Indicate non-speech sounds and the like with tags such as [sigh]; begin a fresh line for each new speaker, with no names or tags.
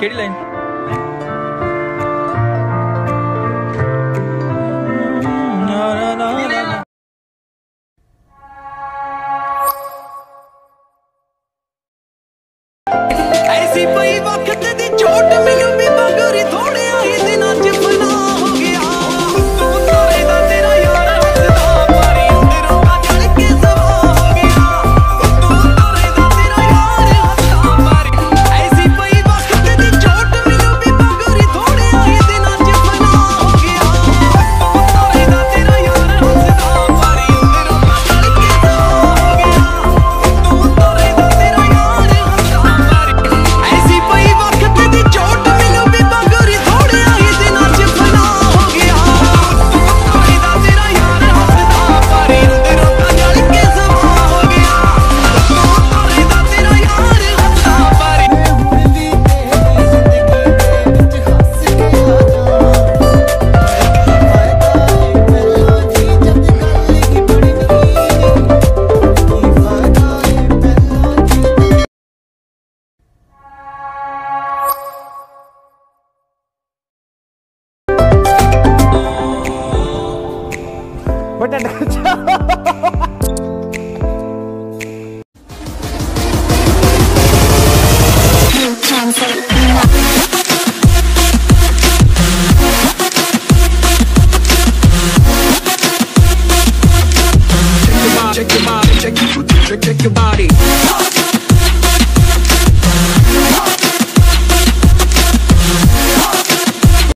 KD
line
But at [laughs] Check your body, check your body, check your body.